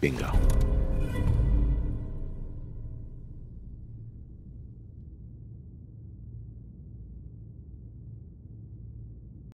Bingo.